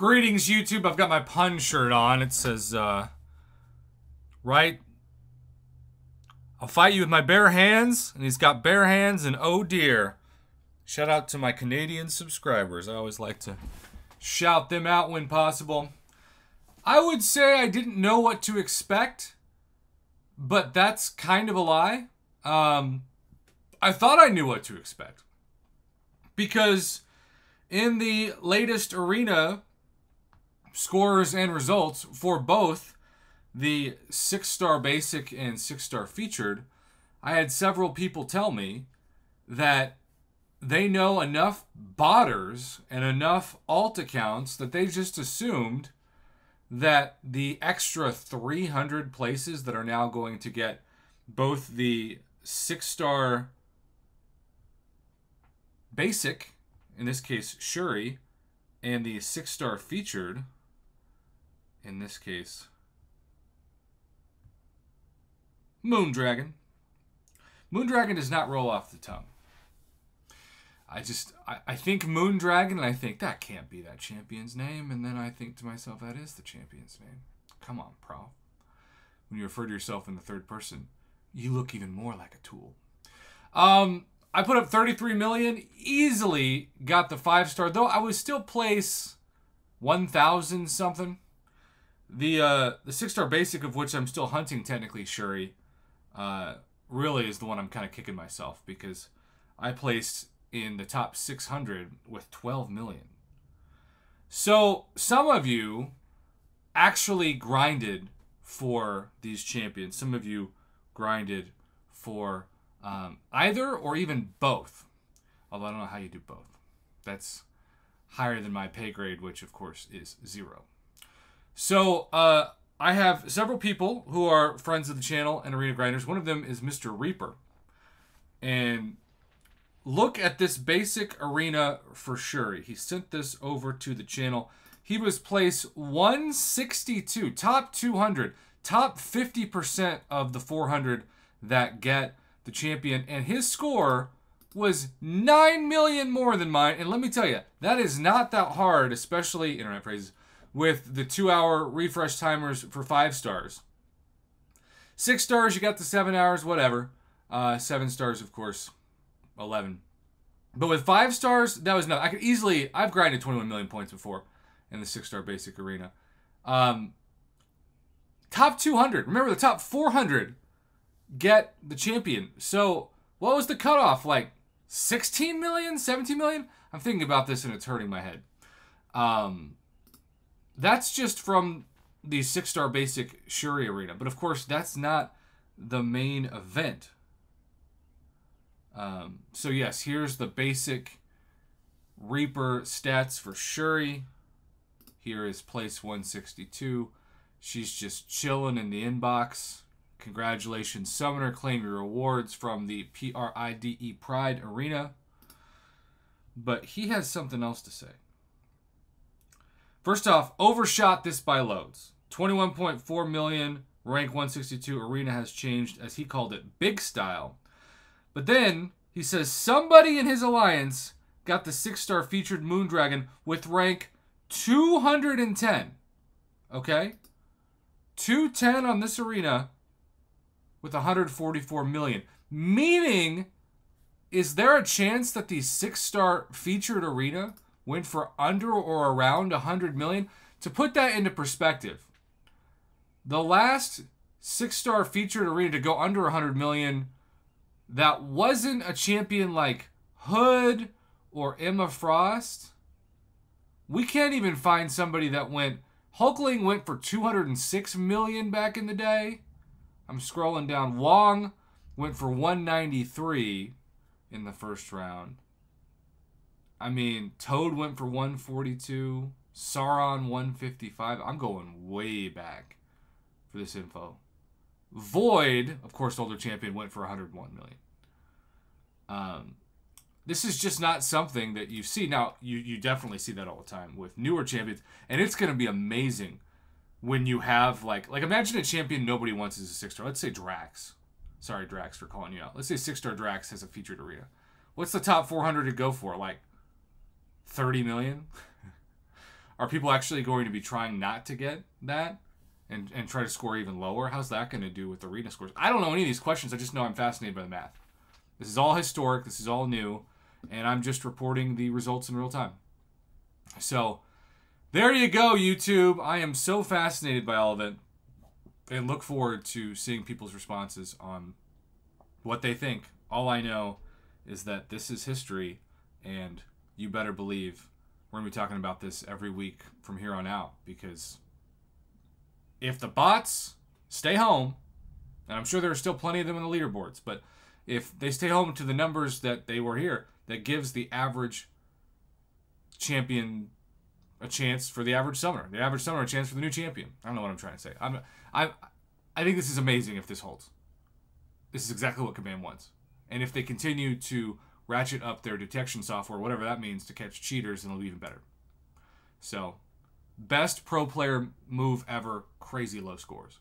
Greetings, YouTube. I've got my pun shirt on. It says, uh, right? I'll fight you with my bare hands. And he's got bare hands, and oh dear. Shout out to my Canadian subscribers. I always like to shout them out when possible. I would say I didn't know what to expect, but that's kind of a lie. Um, I thought I knew what to expect because in the latest arena scores and results for both the six star basic and six star featured, I had several people tell me that they know enough botters and enough alt accounts that they just assumed that the extra 300 places that are now going to get both the six star basic, in this case Shuri, and the six star featured, in this case Moondragon. Moondragon does not roll off the tongue. I just I, I think Moondragon and I think that can't be that champion's name, and then I think to myself that is the champion's name. Come on, Prof. When you refer to yourself in the third person, you look even more like a tool. Um, I put up 33 million, easily got the five star, though I would still place 1,000 something. The uh, the six star basic of which I'm still hunting technically, Shuri, uh, really is the one I'm kind of kicking myself because I placed in the top 600 with 12 million. So some of you actually grinded for these champions. Some of you grinded for um, either or even both. Although I don't know how you do both. That's higher than my pay grade, which of course is zero. So uh, I have several people who are friends of the channel and arena grinders. One of them is Mr. Reaper. And look at this basic arena for Shuri. He sent this over to the channel. He was placed 162, top 200, top 50% of the 400 that get the champion. And his score was 9 million more than mine. And let me tell you, that is not that hard, especially internet phrases, with the two hour refresh timers for five stars. Six stars, you got the seven hours, whatever. Uh, seven stars, of course, 11. But with five stars, that was nothing. I could easily, I've grinded 21 million points before in the six star basic arena. Um, top 200. Remember, the top 400 get the champion. So, what was the cutoff? Like 16 million, 17 million? I'm thinking about this and it's hurting my head. Um, that's just from the six star basic Shuri arena. But of course, that's not the main event. Um, so yes, here's the basic Reaper stats for Shuri. Here is place 162. She's just chilling in the inbox. Congratulations, Summoner. Claim your rewards from the PRIDE Pride Arena. But he has something else to say. First off, overshot this by loads. 21.4 million, rank 162 arena has changed, as he called it, big style. But then he says somebody in his alliance got the six star featured Moondragon with rank 210. Okay? 210 on this arena with 144 million. Meaning, is there a chance that the six star featured arena went for under or around 100 million? To put that into perspective, the last six star featured arena to go under 100 million that wasn't a champion like Hood or Emma Frost. We can't even find somebody that went. Hulkling went for 206 million back in the day. I'm scrolling down. Wong went for 193 in the first round. I mean, Toad went for 142. Sauron 155. I'm going way back for this info. Void, of course, older champion, went for 101 million. Um, this is just not something that you see. Now, you, you definitely see that all the time with newer champions. And it's going to be amazing when you have, like, like imagine a champion nobody wants is a six star. Let's say Drax. Sorry, Drax, for calling you out. Let's say six star Drax has a featured arena. What's the top 400 to go for? Like 30 million? Are people actually going to be trying not to get that and, and try to score even lower? How's that going to do with arena scores? I don't know any of these questions. I just know I'm fascinated by the math. This is all historic. This is all new. And I'm just reporting the results in real time. So there you go, YouTube. I am so fascinated by all of it and look forward to seeing people's responses on what they think. All I know is that this is history, and you better believe we're going to be talking about this every week from here on out because if the bots stay home, and I'm sure there are still plenty of them in the leaderboards, but if they stay home to the numbers that they were here, that gives the average champion a chance for the average summoner. The average summoner a chance for the new champion. I don't know what I'm trying to say. I'm, I, I think this is amazing if this holds. This is exactly what Kabam wants. And if they continue to ratchet up their detection software, whatever that means, to catch cheaters, and it'll be even better. So, best pro player move ever, crazy low scores.